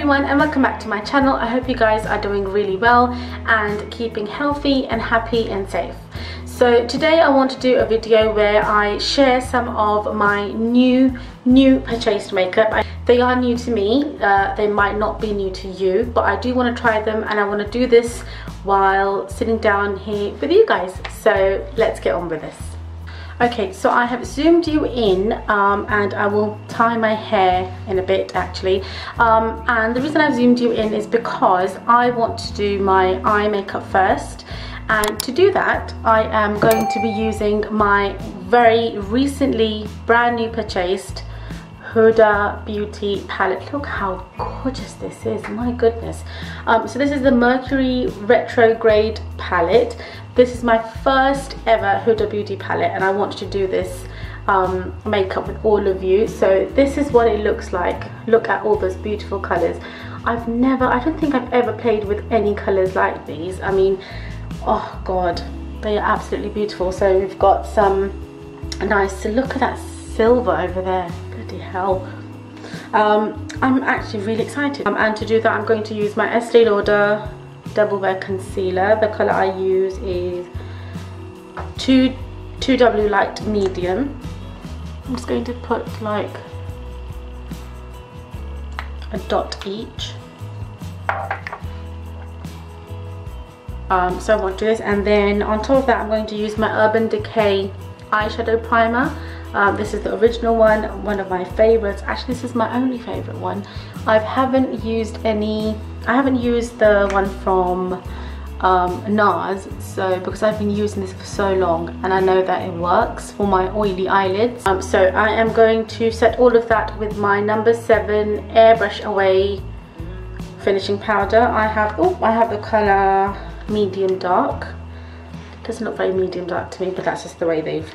everyone and welcome back to my channel. I hope you guys are doing really well and keeping healthy and happy and safe. So today I want to do a video where I share some of my new, new purchased makeup. They are new to me, uh, they might not be new to you, but I do want to try them and I want to do this while sitting down here with you guys. So let's get on with this. Okay, so I have zoomed you in um, and I will tie my hair in a bit actually. Um, and the reason I've zoomed you in is because I want to do my eye makeup first. And to do that, I am going to be using my very recently brand new purchased Huda Beauty palette. Look how gorgeous this is, my goodness. Um, so this is the Mercury Retrograde palette. This is my first ever Huda Beauty palette and I want to do this um, makeup with all of you. So this is what it looks like. Look at all those beautiful colours. I've never, I don't think I've ever played with any colours like these. I mean, oh God, they are absolutely beautiful. So we've got some nice, so look at that silver over there. Hell. Um, I'm actually really excited. Um, and to do that, I'm going to use my Estee Lauder Double Wear Concealer. The colour I use is 2, 2W Light Medium. I'm just going to put like a dot each. Um, so I want to do this and then on top of that I'm going to use my Urban Decay eyeshadow primer. Um, this is the original one, one of my favorites. Actually, this is my only favorite one. I haven't used any, I haven't used the one from um, NARS, so because I've been using this for so long and I know that it works for my oily eyelids. Um, so I am going to set all of that with my number seven airbrush away finishing powder. I have, oh, I have the color medium dark. Doesn't look very medium dark to me, but that's just the way they've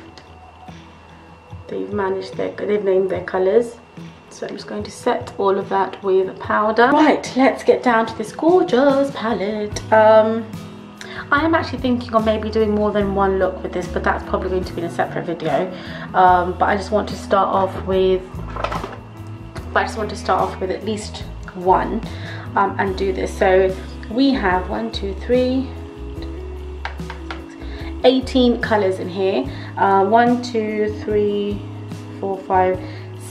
they've managed their they've named their colors so I'm just going to set all of that with powder. Right let's get down to this gorgeous palette. Um I am actually thinking of maybe doing more than one look with this but that's probably going to be in a separate video. Um, but I just want to start off with I just want to start off with at least one um, and do this. So we have one two three 18 colors in here. Uh, one two three four five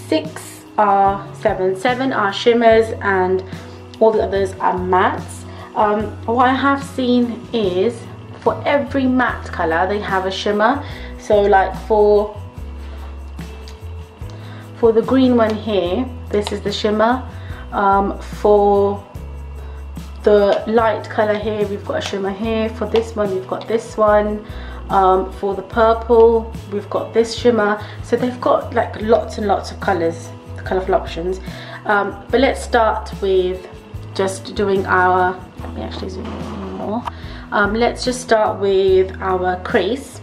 six are seven. Seven are shimmers and all the others are mattes. Um, what I have seen is for every matte color they have a shimmer. So like for for the green one here this is the shimmer. Um, for the light color here we've got a shimmer here. For this one we've got this one. Um, for the purple we've got this shimmer. So they've got like lots and lots of colors colorful options. Um, but let's start with just doing our let me actually zoom in more. Um, let's just start with our crease.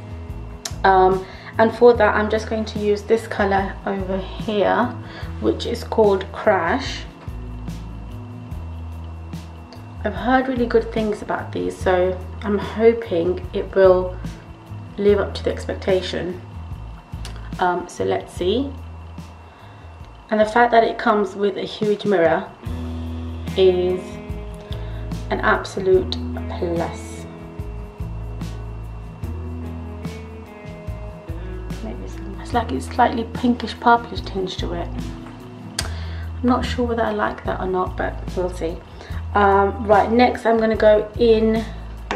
Um, and for that I'm just going to use this color over here which is called Crash I've heard really good things about these so I'm hoping it will live up to the expectation. Um, so let's see. And the fact that it comes with a huge mirror is an absolute plus. It's like it's slightly pinkish purplish tinge to it. I'm not sure whether I like that or not but we'll see um, right next I'm going to go in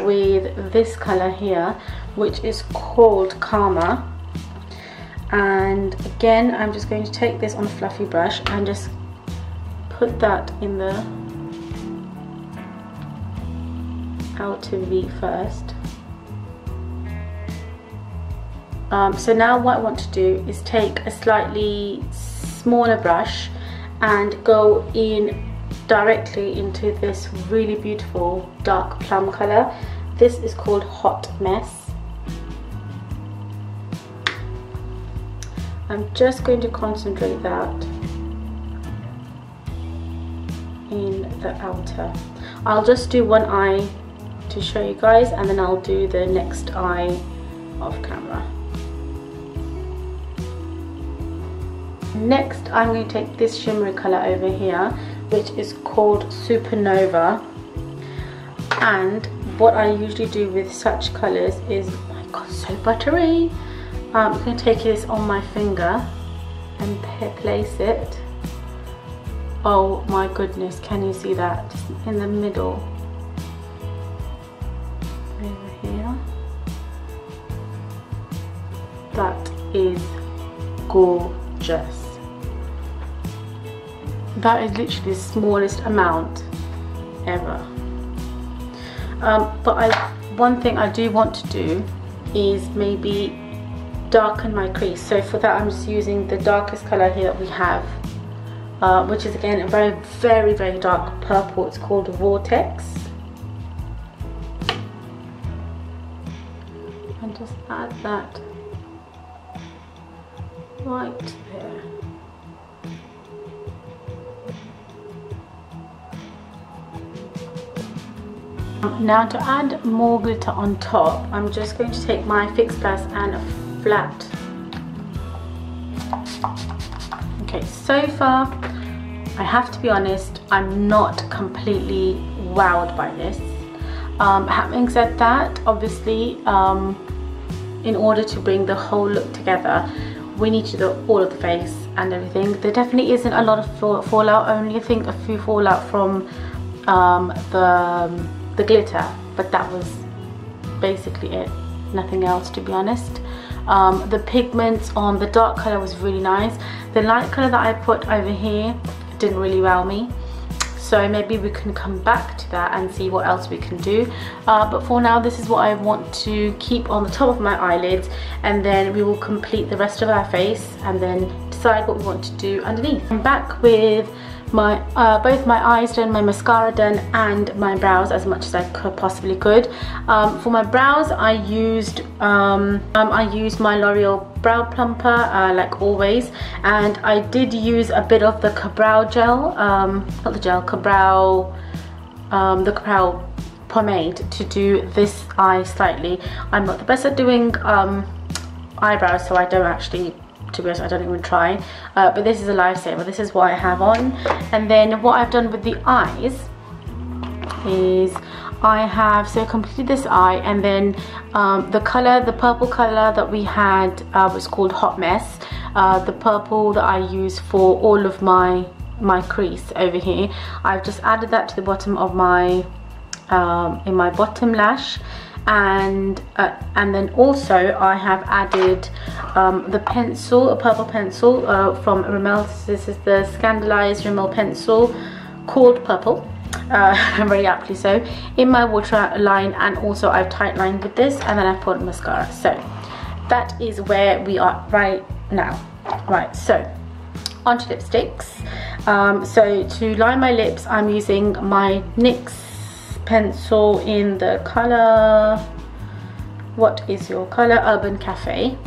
with this color here which is called Karma. And again I'm just going to take this on a fluffy brush and just put that in the outer V first. Um, so now what I want to do is take a slightly smaller brush and go in directly into this really beautiful dark plum color. This is called Hot Mess. I'm just going to concentrate that in the outer. I'll just do one eye to show you guys and then I'll do the next eye off camera. Next I'm going to take this shimmery colour over here which is called Supernova. And what I usually do with such colours is, oh my god, so buttery. Um, I'm going to take this on my finger and place it. Oh my goodness, can you see that? In the middle. Over here. That is gorgeous. That is literally the smallest amount ever. Um, but I, one thing I do want to do is maybe darken my crease. So for that I'm just using the darkest colour here that we have. Uh, which is again a very, very, very dark purple. It's called Vortex. And just add that right there. Now to add more glitter on top, I'm just going to take my Fix Plus and flat. Okay, so far, I have to be honest, I'm not completely wowed by this. Um, having said that, obviously, um, in order to bring the whole look together, we need to do all of the face and everything. There definitely isn't a lot of fallout, only I think a few fallout from um, the, the glitter, but that was basically it. Nothing else to be honest. Um, the pigments on the dark color was really nice. The light color that I put over here didn't really wow me so maybe we can come back to that and see what else we can do uh, but for now this is what I want to keep on the top of my eyelids and then we will complete the rest of our face and then decide what we want to do underneath. I'm back with my uh, both my eyes done, my mascara done and my brows as much as I could possibly could. Um, for my brows I used um, um, I used my L'Oreal brow plumper uh, like always and I did use a bit of the Ka-Brow gel, um, not the gel, Ka-Brow, um, the Ka-Brow pomade to do this eye slightly. I'm not the best at doing um, eyebrows so I don't actually to be honest I don't even try. Uh, but this is a lifesaver. This is what I have on. And then what I've done with the eyes is I have so completed this eye and then um, the color the purple color that we had uh, was called hot mess. Uh, the purple that I use for all of my my crease over here. I've just added that to the bottom of my um, in my bottom lash and uh, and then also I have added um, the pencil, a purple pencil uh, from Rimmel. This is the Scandaleyes Rimmel pencil called Purple. Uh, very aptly so in my waterline and also I've tight lined with this and then I've put mascara so that is where we are right now right so onto lipsticks um, so to line my lips I'm using my NYX pencil in the color. What is your color? Urban cafe.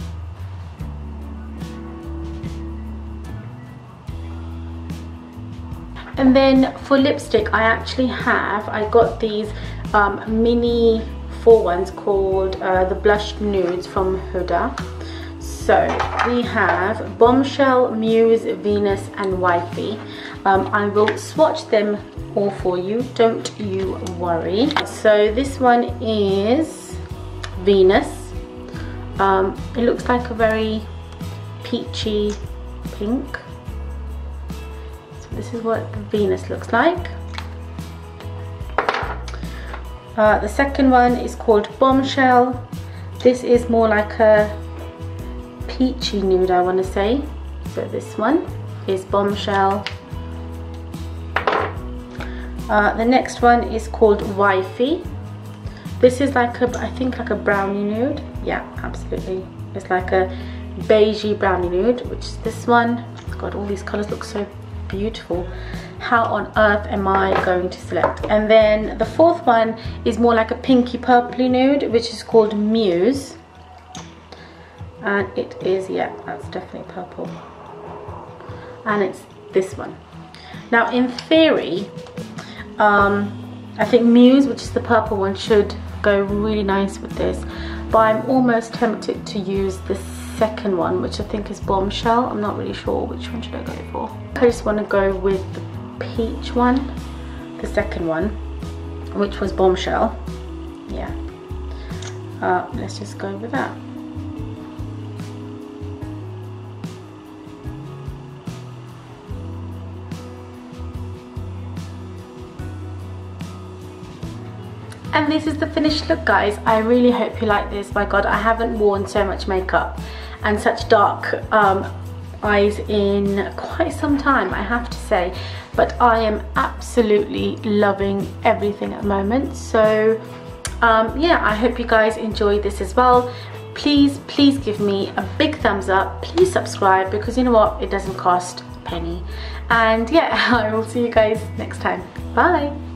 And then for lipstick I actually have I got these um, mini four ones called uh, the blush nudes from Huda. So we have Bombshell, Muse, Venus and Wifey um, I will swatch them all for you. Don't you worry. So this one is Venus. Um, it looks like a very peachy pink. So this is what Venus looks like. Uh, the second one is called Bombshell. This is more like a peachy nude I want to say. So this one is Bombshell uh, the next one is called Wifey. This is like a, I think like a brownie nude. Yeah, absolutely. It's like a beigey brownie nude, which is this one. God, all these colors look so beautiful. How on earth am I going to select? And then the fourth one is more like a pinky purpley nude, which is called Muse. And it is, yeah, that's definitely purple. And it's this one. Now in theory, um, I think Muse, which is the purple one, should go really nice with this. But I'm almost tempted to use the second one, which I think is Bombshell. I'm not really sure which one should I go for. I just want to go with the peach one the second one which was bombshell yeah uh, let's just go with that and this is the finished look guys. I really hope you like this. My god I haven't worn so much makeup and such dark um, eyes in quite some time I have to say. But I am absolutely loving everything at the moment. So um, yeah I hope you guys enjoyed this as well. Please please give me a big thumbs up. Please subscribe because you know what? It doesn't cost a penny. And yeah I will see you guys next time. Bye